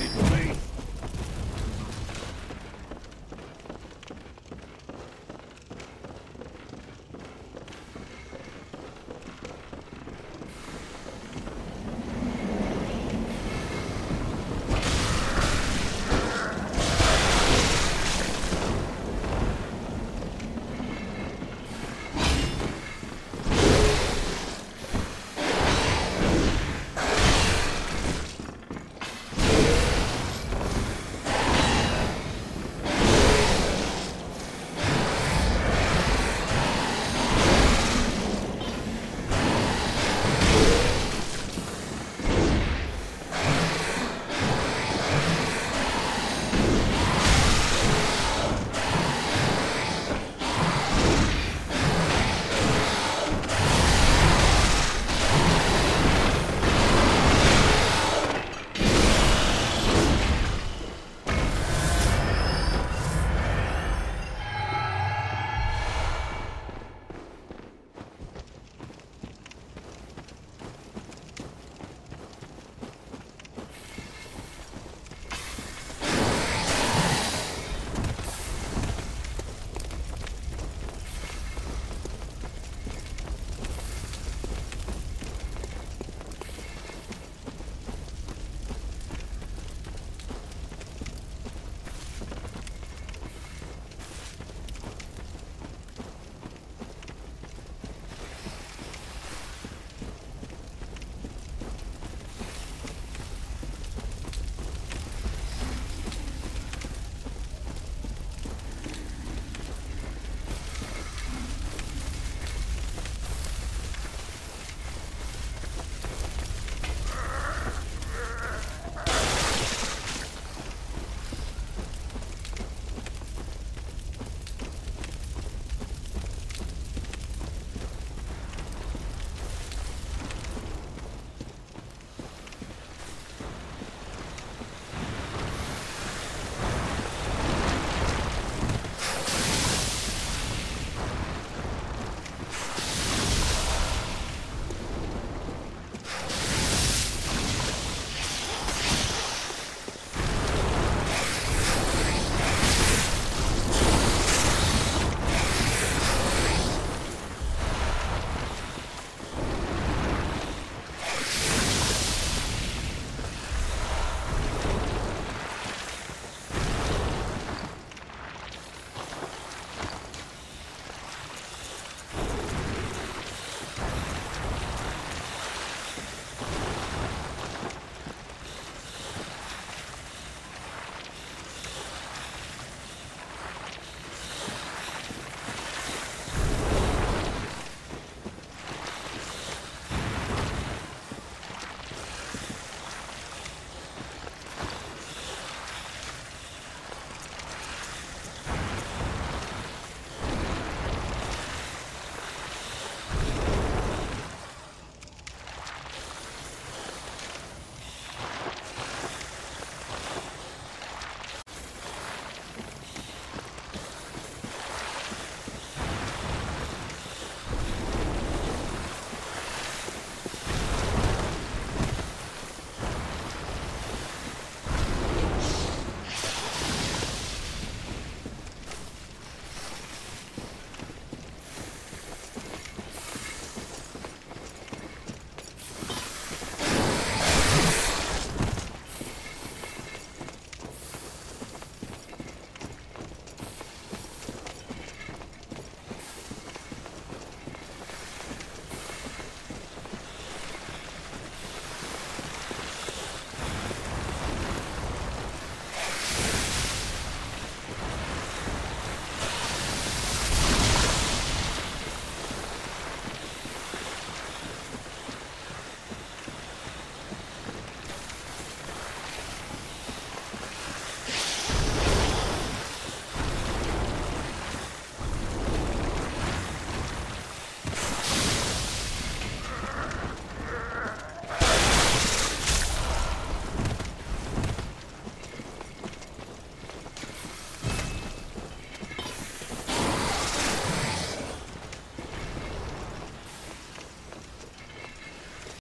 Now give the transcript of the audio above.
anything to me?